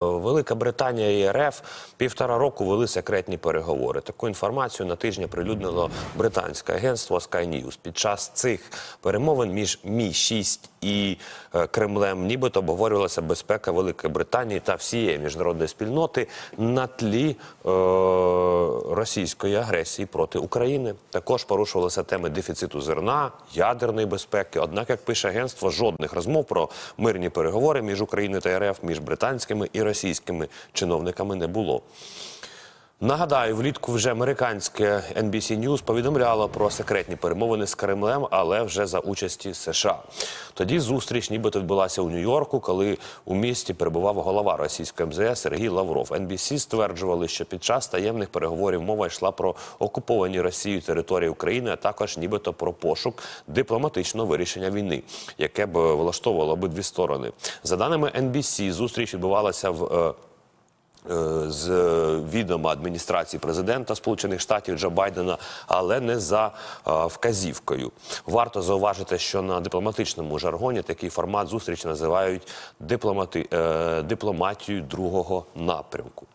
Велика Британія і РФ півтора року вели секретні переговори. Таку інформацію на тижні прилюднило британське агентство Sky News. Під час цих перемовин між Мі 6 і е, Кремлем, нібито обговорювалася безпека Великої Британії та всієї міжнародної спільноти на тлі е, російської агресії проти України. Також порушувалися теми дефіциту зерна, ядерної безпеки. Однак, як пише агентство, жодних розмов про мирні переговори між Україною та РФ, між британськими і російськими чиновниками не було. Нагадаю, влітку вже американське NBC News повідомляло про секретні перемовини з Кремлем, але вже за участі США. Тоді зустріч нібито відбулася у Нью-Йорку, коли у місті перебував голова російської МЗС Сергій Лавров. NBC стверджували, що під час таємних переговорів мова йшла про окуповані Росією території України, а також нібито про пошук дипломатичного вирішення війни, яке б влаштовувало обидві сторони. За даними NBC, зустріч відбувалася в. Е, е, з відома адміністрації президента Сполучених Штатів Джо Байдена, але не за е, вказівкою. Варто зауважити, що на дипломатичному жаргоні такий формат зустрічі називають дипломати, е, дипломатією другого напрямку.